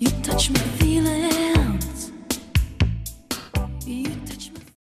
You touch my feelings.